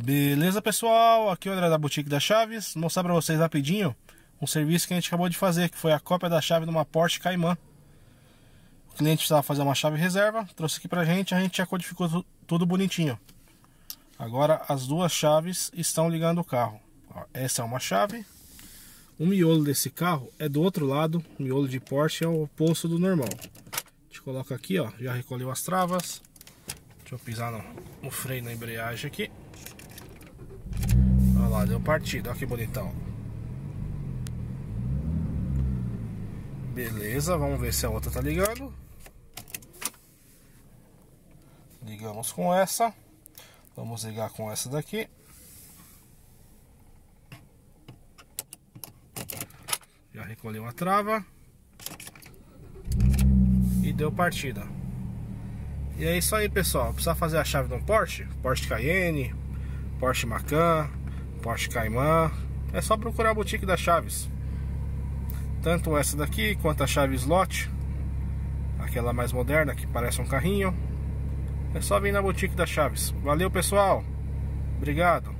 Beleza, pessoal? Aqui é o André da Boutique da Chaves. Vou mostrar para vocês rapidinho um serviço que a gente acabou de fazer, que foi a cópia da chave de uma Porsche Cayman. O cliente precisava fazer uma chave reserva, trouxe aqui pra gente, a gente já codificou tudo bonitinho. Agora as duas chaves estão ligando o carro. Essa é uma chave. O miolo desse carro é do outro lado, o miolo de Porsche é o oposto do normal. A gente coloca aqui, ó, já recolheu as travas. Deixa eu pisar no, no freio na embreagem aqui. Deu partida, olha que bonitão. Beleza, vamos ver se a outra tá ligando. Ligamos com essa. Vamos ligar com essa daqui. Já recolheu a trava. E deu partida. E é isso aí, pessoal. Precisa fazer a chave de um Porsche? Porsche Cayenne, Porsche Macan, Porsche Cayman. É só procurar a boutique das chaves. Tanto essa daqui quanto a chave slot. Aquela mais moderna que parece um carrinho. É só vir na boutique das chaves. Valeu, pessoal. Obrigado.